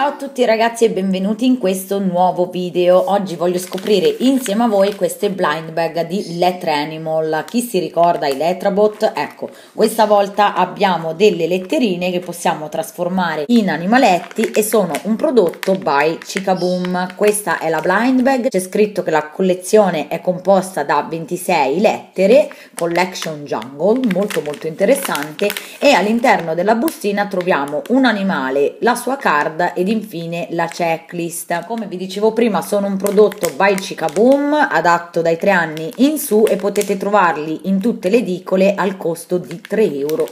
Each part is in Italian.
Ciao a tutti ragazzi e benvenuti in questo nuovo video. Oggi voglio scoprire insieme a voi queste blind bag di Letter Animal. Chi si ricorda i Letrabot? Ecco, questa volta abbiamo delle letterine che possiamo trasformare in animaletti e sono un prodotto by Chicaboom. Questa è la blind bag, c'è scritto che la collezione è composta da 26 lettere, collection jungle, molto molto interessante e all'interno della bustina troviamo un animale, la sua card ed infine la checklist. Come vi dicevo prima sono un prodotto by Chicaboom adatto dai 3 anni in su e potete trovarli in tutte le edicole al costo di 3,99 euro.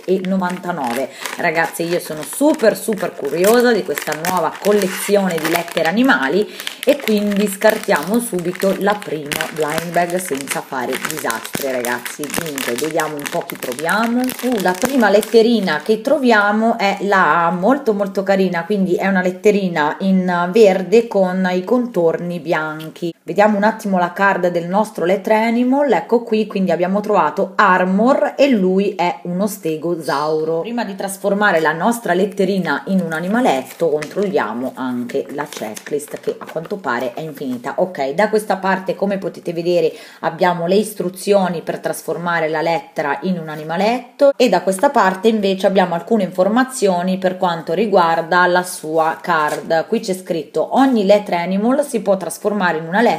Ragazzi io sono super super curiosa di questa nuova collezione di lettere animali e quindi scartiamo subito la prima blind bag senza fare disastri ragazzi. Dunque vediamo un po' chi troviamo. Uh, la prima letterina che troviamo è la A, molto molto carina, quindi è una letterina letterina in verde con i contorni bianchi. Vediamo un attimo la card del nostro Letter Animal, ecco qui, quindi abbiamo trovato Armor e lui è uno stegosauro. Prima di trasformare la nostra letterina in un animaletto controlliamo anche la checklist che a quanto pare è infinita. Ok, da questa parte come potete vedere abbiamo le istruzioni per trasformare la lettera in un animaletto e da questa parte invece abbiamo alcune informazioni per quanto riguarda la sua card. Qui c'è scritto ogni letter animal si può trasformare in una lettera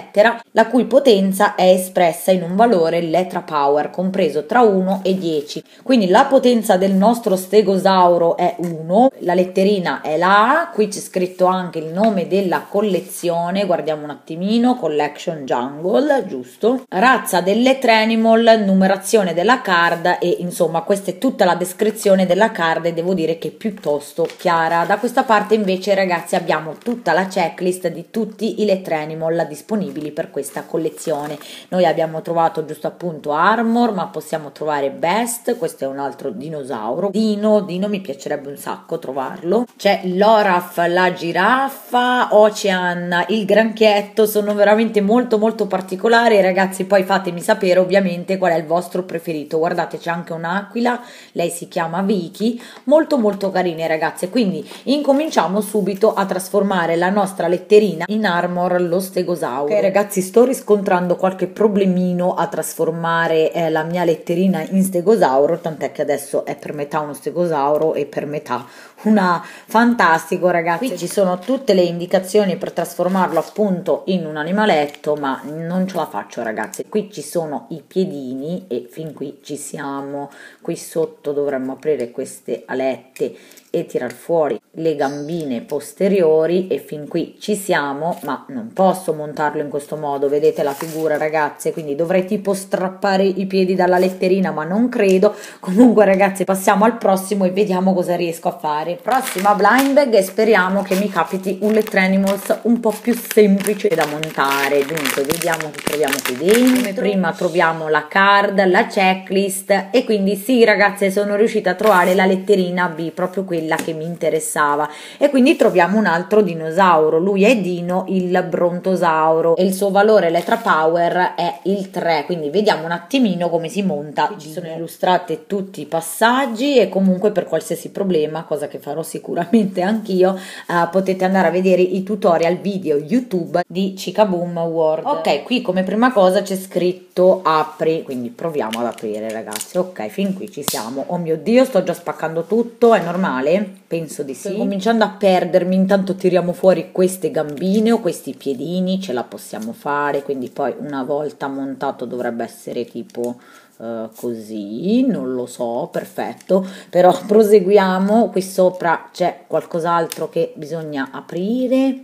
la cui potenza è espressa in un valore letra power compreso tra 1 e 10. Quindi la potenza del nostro stegosauro è 1, la letterina è la A, qui c'è scritto anche il nome della collezione, guardiamo un attimino, collection jungle, giusto? Razza del letter animal, numerazione della card e insomma questa è tutta la descrizione della card e devo dire che è piuttosto chiara. Da questa parte invece ragazzi abbiamo tutta la checklist di tutti i letter animal disponibili per questa collezione. Noi abbiamo trovato giusto appunto Armor, ma possiamo trovare Best, questo è un altro dinosauro. Dino, Dino mi piacerebbe un sacco trovarlo. C'è Loraf, la giraffa, Ocean, il granchietto, sono veramente molto molto particolari. Ragazzi, poi fatemi sapere ovviamente qual è il vostro preferito. Guardate, c'è anche un'aquila, lei si chiama Vicky, molto molto carine ragazze. Quindi incominciamo subito a trasformare la nostra letterina in Armor lo stegosauro. Ok ragazzi sto riscontrando qualche problemino a trasformare eh, la mia letterina in stegosauro, tant'è che adesso è per metà uno stegosauro e per metà una fantastico ragazzi. Qui ci sono tutte le indicazioni per trasformarlo appunto in un animaletto, ma non ce la faccio ragazzi. Qui ci sono i piedini e fin qui ci siamo. Qui sotto dovremmo aprire queste alette e tirar fuori le gambine posteriori e fin qui ci siamo ma non posso montarlo in questo modo vedete la figura ragazze quindi dovrei tipo strappare i piedi dalla letterina ma non credo. Comunque ragazzi passiamo al prossimo e vediamo cosa riesco a fare. Prossima blind bag e speriamo che mi capiti un Letter Animals un po' più semplice da montare. Dunque vediamo che troviamo qui dentro. Prima troviamo la card la checklist e quindi sì ragazze sono riuscita a trovare la letterina B proprio qui quella che mi interessava. E quindi troviamo un altro dinosauro. Lui è Dino il brontosauro. E il suo valore letra power è il 3 quindi vediamo un attimino come si monta. Ci sono illustrati tutti i passaggi e comunque per qualsiasi problema cosa che farò sicuramente anch'io eh, potete andare a vedere i tutorial video youtube di Chicaboom World. Ok qui come prima cosa c'è scritto apri. Quindi proviamo ad aprire ragazzi. Ok fin qui ci siamo. Oh mio dio sto già spaccando tutto è normale Penso di sì. Sto cominciando a perdermi, intanto tiriamo fuori queste gambine o questi piedini, ce la possiamo fare, quindi poi una volta montato dovrebbe essere tipo uh, così, non lo so, perfetto, però proseguiamo, qui sopra c'è qualcos'altro che bisogna aprire.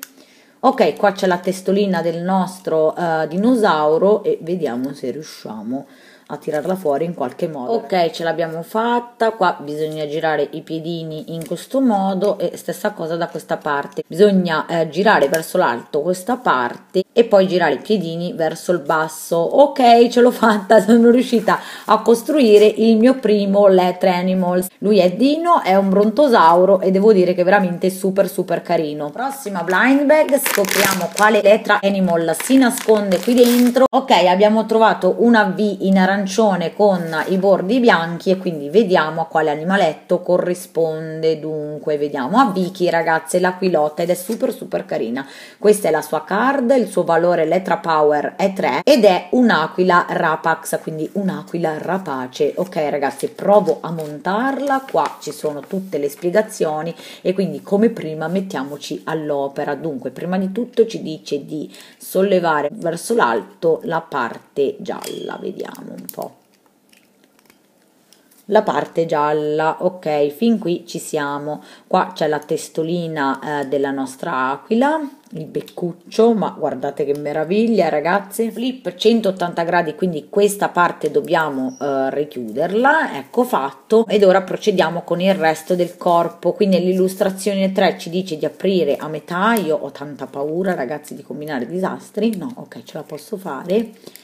Ok, qua c'è la testolina del nostro uh, dinosauro e vediamo se riusciamo a a tirarla fuori in qualche modo. Ok ce l'abbiamo fatta. Qua bisogna girare i piedini in questo modo e stessa cosa da questa parte. Bisogna eh, girare verso l'alto questa parte e poi girare i piedini verso il basso. Ok ce l'ho fatta sono riuscita a costruire il mio primo letter animals. Lui è Dino è un brontosauro e devo dire che è veramente super super carino. Prossima blind bag scopriamo quale lettera animal si nasconde qui dentro. Ok abbiamo trovato una V in arancione con i bordi bianchi e quindi vediamo a quale animaletto corrisponde. Dunque vediamo. A Vicky ragazze l'aquilota ed è super super carina. Questa è la sua card il suo valore lettera power è 3 ed è un'aquila rapax quindi un'aquila rapace. Ok ragazzi provo a montarla. Qua ci sono tutte le spiegazioni e quindi come prima mettiamoci all'opera. Dunque prima di tutto ci dice di sollevare verso l'alto la parte gialla. Vediamo. un po' la parte gialla ok fin qui ci siamo. Qua c'è la testolina eh, della nostra aquila il beccuccio ma guardate che meraviglia ragazzi. Flip 180 gradi quindi questa parte dobbiamo eh, richiuderla. Ecco fatto. Ed ora procediamo con il resto del corpo. Quindi l'illustrazione 3 ci dice di aprire a metà. Io ho tanta paura ragazzi di combinare disastri. No ok ce la posso fare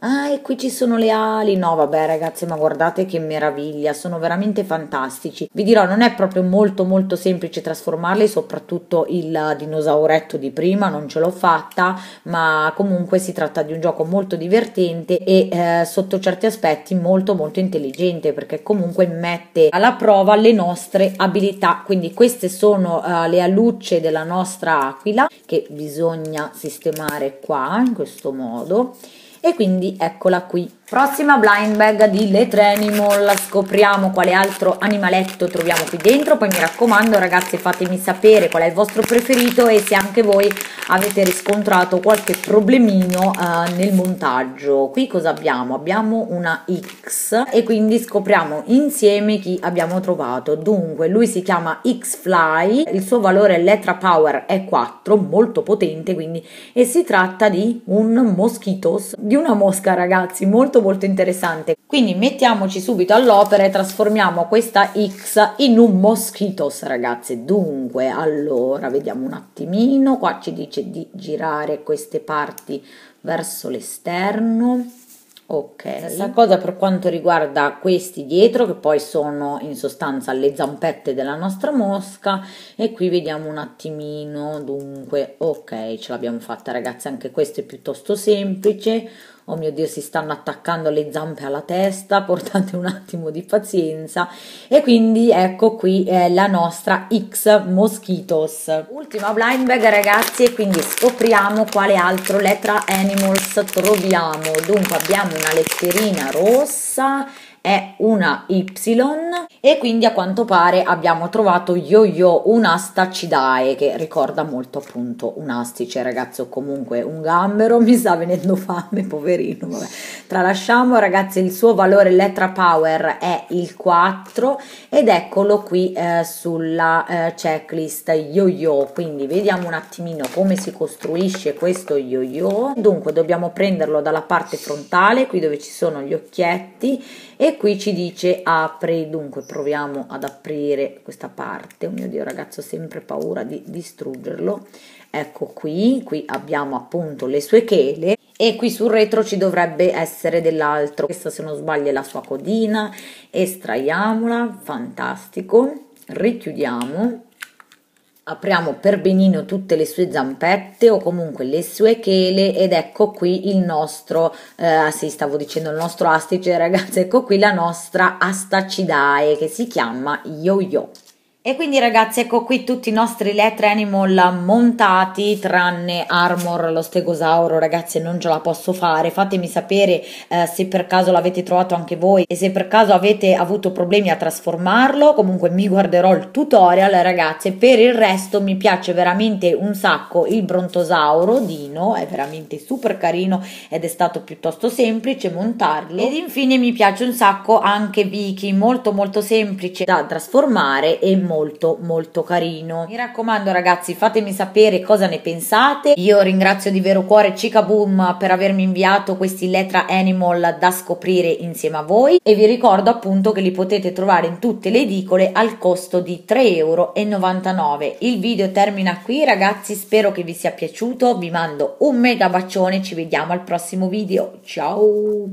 Ah, e qui ci sono le ali. No, vabbè, ragazzi, ma guardate che meraviglia, sono veramente fantastici. Vi dirò, non è proprio molto molto semplice trasformarli, soprattutto il dinosauretto di prima, non ce l'ho fatta, ma comunque si tratta di un gioco molto divertente e eh, sotto certi aspetti molto molto intelligente, perché comunque mette alla prova le nostre abilità. Quindi queste sono uh, le alucce della nostra aquila che bisogna sistemare qua in questo modo e quindi eccola qui Prossima blind bag di Letranimal, scopriamo quale altro animaletto troviamo qui dentro, poi mi raccomando ragazzi fatemi sapere qual è il vostro preferito e se anche voi avete riscontrato qualche problemino uh, nel montaggio. Qui cosa abbiamo? Abbiamo una X e quindi scopriamo insieme chi abbiamo trovato. Dunque lui si chiama X-Fly, il suo valore Letra Power è 4, molto potente quindi e si tratta di un moschitos, di una mosca ragazzi, molto molto molto interessante. Quindi mettiamoci subito all'opera e trasformiamo questa X in un moschitos ragazze. Dunque, allora, vediamo un attimino, qua ci dice di girare queste parti verso l'esterno. Ok, stessa cosa per quanto riguarda questi dietro che poi sono in sostanza le zampette della nostra mosca e qui vediamo un attimino, dunque ok ce l'abbiamo fatta ragazzi anche questo è piuttosto semplice oh mio dio si stanno attaccando le zampe alla testa, portate un attimo di pazienza e quindi ecco qui eh, la nostra X Mosquitos. Ultima blind bag ragazzi e quindi scopriamo quale altro lettera Animals troviamo. Dunque abbiamo una letterina rossa è una Y e quindi a quanto pare abbiamo trovato yo-yo un'asta cidae che ricorda molto appunto un astice ragazzi o comunque un gambero mi sta venendo fame poverino vabbè. Tralasciamo ragazzi il suo valore lettera power è il 4 ed eccolo qui eh, sulla eh, checklist yo-yo quindi vediamo un attimino come si costruisce questo yo-yo dunque dobbiamo prenderlo dalla parte frontale qui dove ci sono gli occhietti e qui ci dice apri dunque proviamo ad aprire questa parte. Oh mio dio ragazzo ho sempre paura di distruggerlo. Ecco qui qui abbiamo appunto le sue chele. E qui sul retro ci dovrebbe essere dell'altro. Questa se non sbaglio è la sua codina. Estraiamola fantastico. Richiudiamo apriamo per benino tutte le sue zampette o comunque le sue chele ed ecco qui il nostro, eh, sì stavo dicendo il nostro astice ragazzi, ecco qui la nostra astacidae che si chiama yo-yo. E quindi ragazzi ecco qui tutti i nostri letter animal montati tranne Armor lo stegosauro. Ragazzi non ce la posso fare. Fatemi sapere eh, se per caso l'avete trovato anche voi e se per caso avete avuto problemi a trasformarlo. Comunque mi guarderò il tutorial ragazzi. Per il resto mi piace veramente un sacco il brontosauro Dino. È veramente super carino ed è stato piuttosto semplice montarlo. Ed infine mi piace un sacco anche Vicky. Molto molto semplice da trasformare e molto molto molto carino. Mi raccomando ragazzi fatemi sapere cosa ne pensate. Io ringrazio di vero cuore Chica per avermi inviato questi letra animal da scoprire insieme a voi. E vi ricordo appunto che li potete trovare in tutte le edicole al costo di 3,99 euro il video termina qui ragazzi. Spero che vi sia piaciuto. Vi mando un mega bacione. Ci vediamo al prossimo video. Ciao